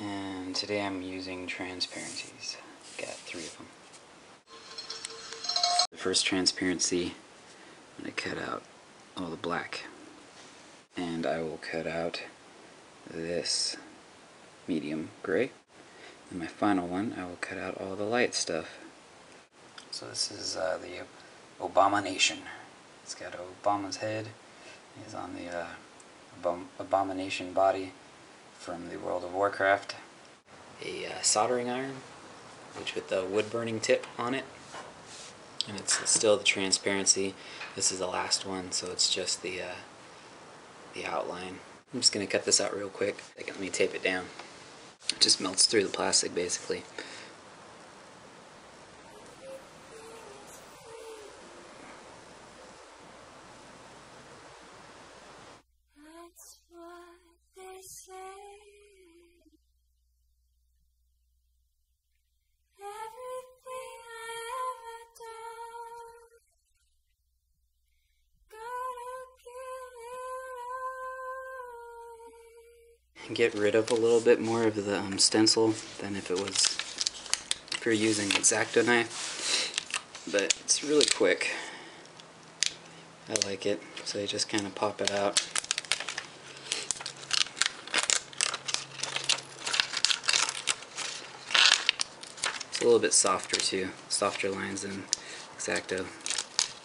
And today I'm using transparencies. Got three of them. The first transparency, I'm going to cut out all the black. And I will cut out this medium gray. And my final one, I will cut out all the light stuff. So this is uh, the nation. It's got Obama's head. He's on the uh, Abom Abomination body from the World of Warcraft. A uh, soldering iron, which with the wood burning tip on it. And it's still the transparency. This is the last one, so it's just the uh, the outline. I'm just going to cut this out real quick. Let me tape it down. It just melts through the plastic basically. Get rid of a little bit more of the um, stencil than if it was if you're using X-Acto knife but it's really quick. I like it so you just kind of pop it out. It's a little bit softer too softer lines than X-Acto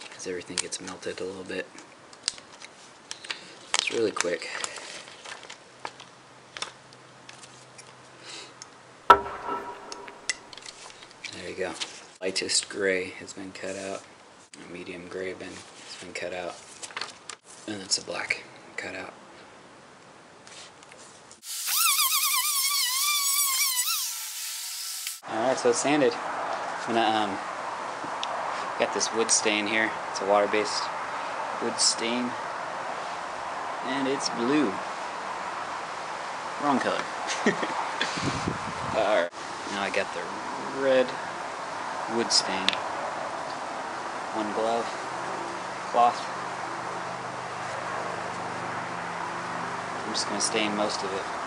because everything gets melted a little bit. It's really quick you go. Lightest gray has been cut out. Medium gray been, has been cut out. And it's a black cut out. Alright, so it's sanded. I'm gonna, um, got this wood stain here. It's a water-based wood stain. And it's blue. Wrong color. Alright, now I got the red wood stain. One glove, cloth. I'm just going to stain most of it.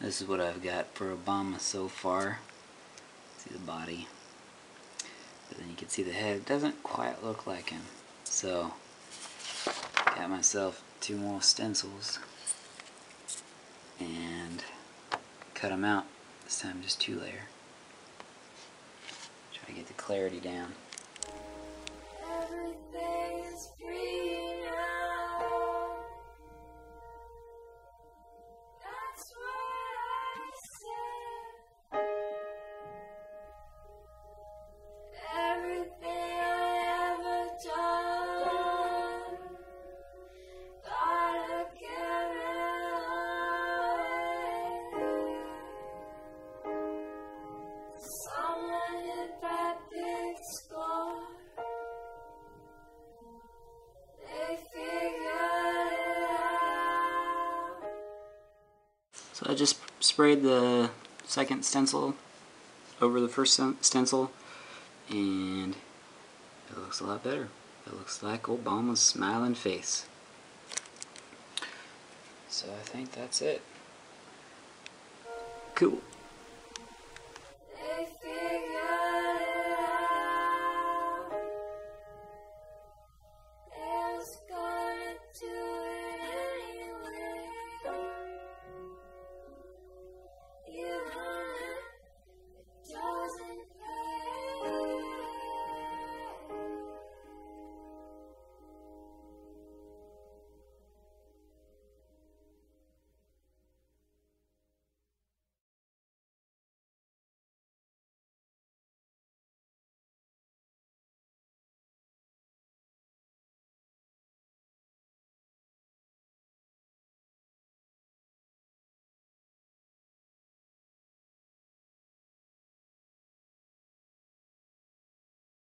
This is what I've got for Obama so far. See the body. But then you can see the head. It doesn't quite look like him. So, got myself two more stencils. And cut them out. This time just two layer. Try to get the clarity down. So I just sprayed the second stencil over the first stencil and it looks a lot better. It looks like Obama's smiling face. So I think that's it. Cool.